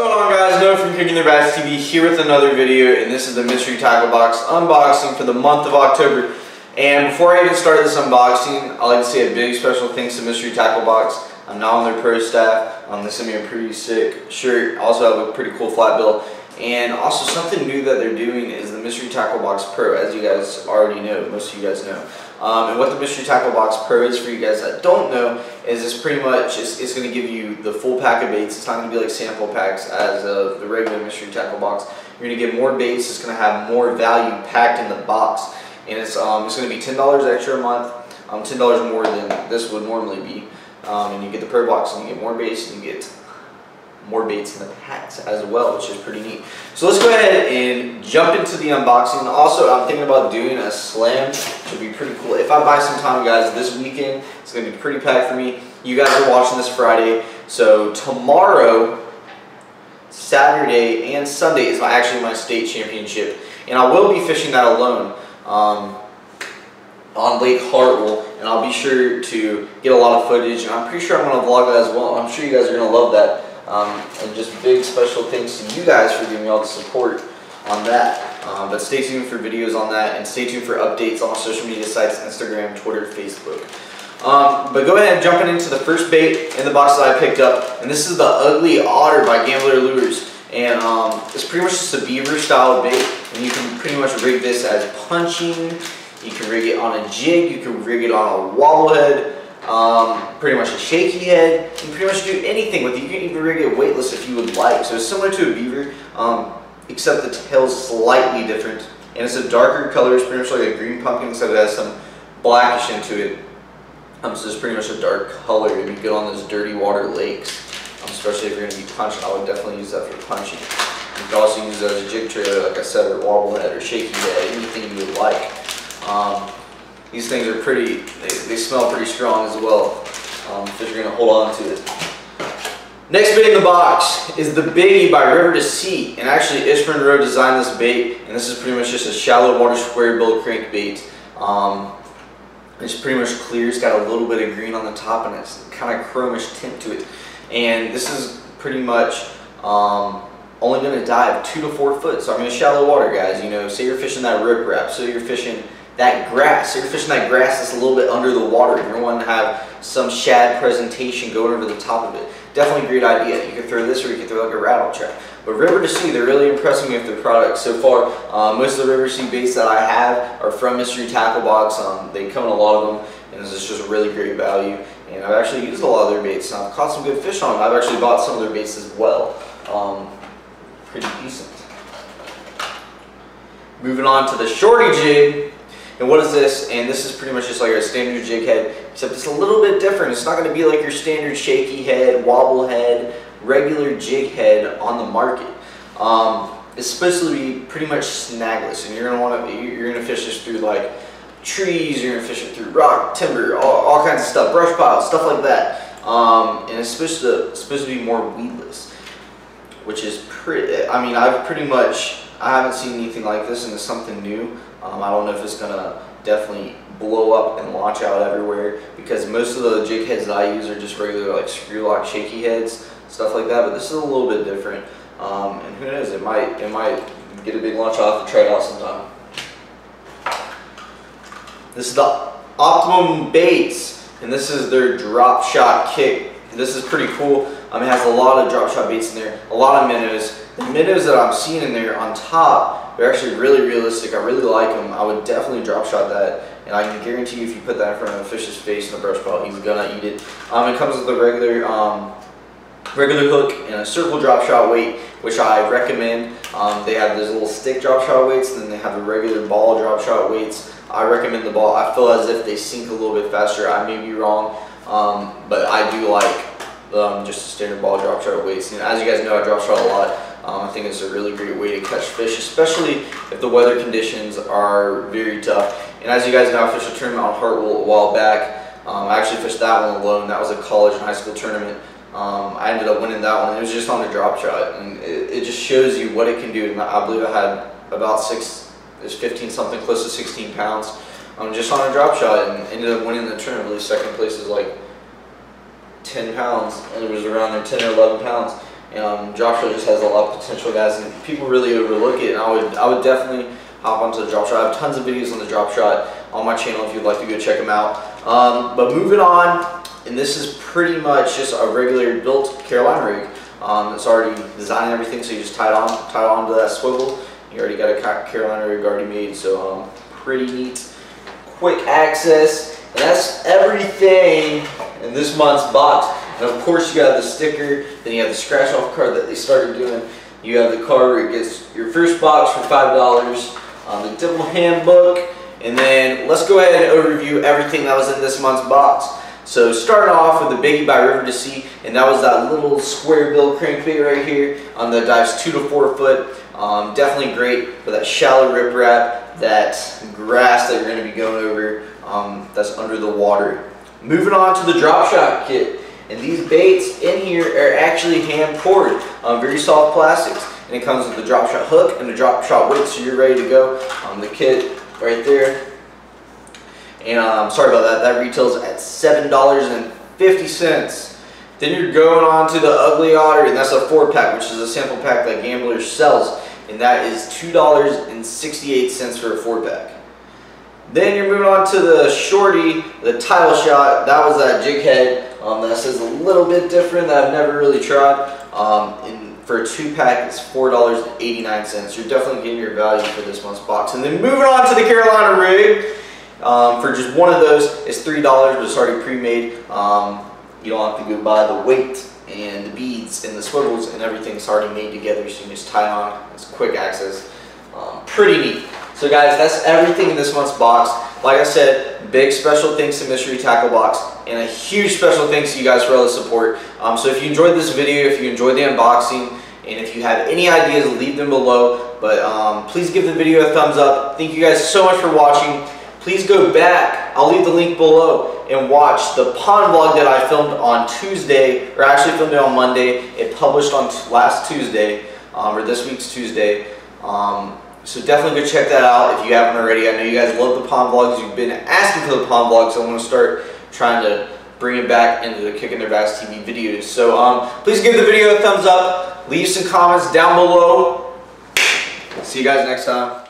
going on guys? Noah from Kickin Their Bass TV here with another video and this is the Mystery Tackle Box unboxing for the month of October. And before I even start this unboxing, I'd like to say a big special thanks to Mystery Tackle Box. I'm now on their pro staff. Um, they sent me a pretty sick shirt. I also have a pretty cool flat bill. And also something new that they're doing is the Mystery Tackle Box Pro, as you guys already know, most of you guys know. Um, and what the Mystery Tackle Box Pro is for you guys that don't know is it's pretty much, it's, it's going to give you the full pack of baits. It's not going to be like sample packs as of the regular Mystery Tackle Box. You're going to get more baits. It's going to have more value packed in the box. And it's, um, it's going to be $10 extra a month, um, $10 more than this would normally be. Um, and you get the Pro Box and you get more baits and you get more baits in the packs as well, which is pretty neat. So let's go ahead and jump into the unboxing. Also, I'm thinking about doing a slam, which would be pretty cool. If I buy some time, guys, this weekend, it's to be pretty packed for me. You guys are watching this Friday, so tomorrow, Saturday, and Sunday is my, actually my state championship, and I will be fishing that alone. Um, on Lake Hartwell, and I'll be sure to get a lot of footage, I'm pretty sure I'm going to vlog that as well. I'm sure you guys are going to love that. Um, and just big special thanks to you guys for giving me all the support on that. Um, but stay tuned for videos on that and stay tuned for updates on social media sites, Instagram, Twitter, Facebook. Um, but go ahead and jumping into the first bait in the box that I picked up. And this is the Ugly Otter by Gambler Lures. And um, it's pretty much just a beaver style bait. And you can pretty much rig this as punching. You can rig it on a jig. You can rig it on a wobble head um, pretty much a shaky head. You can pretty much do anything with it. You can even rig it weightless if you would like. So it's similar to a beaver, um, except the tail's slightly different. And it's a darker color. It's pretty much like a green pumpkin, except it has some blackish into it. Um, so it's pretty much a dark color. It'd be good on those dirty water lakes, um, especially if you're going to be punching. I would definitely use that for punching. You can also use it as a jig trailer, like I said, or wobble head or shaky head, anything you would like. These things are pretty, they, they smell pretty strong as well. Um, fish are going to hold on to it. Next bait in the box is the Biggie by River2Sea. And actually, Ish Monroe designed this bait, and this is pretty much just a shallow water square bill crankbait. Um, it's pretty much clear. It's got a little bit of green on the top, and it's kind of chromish tint to it. And this is pretty much um, only going to dive two to four foot. So I'm in shallow water, guys. You know, say you're fishing that riprap, so you're fishing that grass. You're fishing that grass that's a little bit under the water, you're wanting to have some shad presentation going over the top of it. Definitely a great idea. You can throw this or you can throw like a rattle trap. But River2Sea, they're really impressing me with their products so far. Uh, most of the River2Sea baits that I have are from Mystery Tackle Box. Um, they come in a lot of them, and is just a really great value. And I've actually used a lot of their baits, and I've caught some good fish on them. I've actually bought some of their baits as well. Um, pretty decent. Moving on to the shorty jig. And what is this? And this is pretty much just like a standard jig head, except it's a little bit different. It's not going to be like your standard shaky head, wobble head, regular jig head on the market. Um, it's supposed to be pretty much snagless, and you're going to want to you're to fish this through like trees. You're going to fish it through rock, timber, all, all kinds of stuff, brush piles, stuff like that. Um, and it's supposed to supposed to be more weedless, which is pretty. I mean, I've pretty much I haven't seen anything like this, and it's something new. Um, I don't know if it's going to definitely blow up and launch out everywhere because most of the jig heads that I use are just regular like screw lock shaky heads, stuff like that. But this is a little bit different. Um, and who knows, it might, it might get a big launch off and try it out sometime. This is the Optimum Baits, and this is their drop shot kick. This is pretty cool. Um, it has a lot of drop shot baits in there, a lot of minnows. The minnows that I'm seeing in there on top, they're actually really realistic. I really like them. I would definitely drop shot that. And I can guarantee you if you put that in front of a fish's face in a brush pile, he's gonna eat it. Um, it comes with a regular um, regular hook and a circle drop shot weight, which I recommend. Um, they have those little stick drop shot weights, and then they have the regular ball drop shot weights. I recommend the ball. I feel as if they sink a little bit faster. I may be wrong, um, but I do like um, just a standard ball drop shot weights. As you guys know, I drop shot a lot. Um, I think it's a really great way to catch fish, especially if the weather conditions are very tough. And as you guys know, I fished a tournament on Hartwell a while back. Um, I actually fished that one alone. That was a college and high school tournament. Um, I ended up winning that one. It was just on a drop shot, and it, it, just shows you what it can do. And I believe I had about six, it's 15 something, close to 16 pounds, um, just on a drop shot, and ended up winning the tournament. I believe second place is like 10 pounds, and it was around there 10 or 11 pounds. Um, drop shot just has a lot of potential, guys, and people really overlook it. And I would, I would definitely hop onto the drop shot. I have tons of videos on the drop shot on my channel if you'd like to go check them out. Um, but moving on, and this is pretty much just a regular built Carolina rig. Um, it's already designed and everything, so you just tie it on, tie it onto that swivel. You already got a Carolina rig already made, so um, pretty neat. Quick access, and that's everything in this month's box. And of course you got the sticker, then you have the scratch off card that they started doing. You have the card where it gets your first box for $5, um, the Dimple handbook, and then let's go ahead and overview everything that was in this month's box. So starting off with the Biggie by River2Sea, and that was that little square bill crankbait right here um, the dives two to four foot. Um, definitely great for that shallow riprap, that grass that you're going to be going over um, that's under the water. Moving on to the drop shot kit. And these baits in here are actually hand poured, um, very soft plastics. And it comes with a drop shot hook and a drop shot weight, so you're ready to go. Um, the kit right there and um, sorry about that, that retails at $7.50. Then you're going on to the Ugly Otter, and that's a four pack, which is a sample pack that Gamblers sells. And that is $2.68 for a four pack. Then you're moving on to the Shorty, the title shot. That was that jig head um, that says a little bit different that I've never really tried. Um, and for a two pack, it's $4.89. You're definitely getting your value for this month's box. And then moving on to the Carolina rig. Um, for just one of those, it's $3, but it's already pre-made. Um, you don't have to go buy the weight and the beads and the swivels and everything's already made together so you can just tie on. It's quick access. Um, pretty neat. So guys, that's everything in this month's box. Like I said, big special thanks to Mystery Tackle Box and a huge special thanks to you guys for all the support. Um, so if you enjoyed this video, if you enjoyed the unboxing, and if you have any ideas, leave them below. But um, please give the video a thumbs up. Thank you guys so much for watching please go back. I'll leave the link below and watch the pond vlog that I filmed on Tuesday, or actually filmed it on Monday. It published on last Tuesday, um, or this week's Tuesday. Um, so definitely go check that out if you haven't already. I know you guys love the pond vlogs. You've been asking for the pond vlogs, so I want to start trying to bring it back into the Kickin Their Bass TV videos. So um, please give the video a thumbs up. Leave some comments down below. See you guys next time.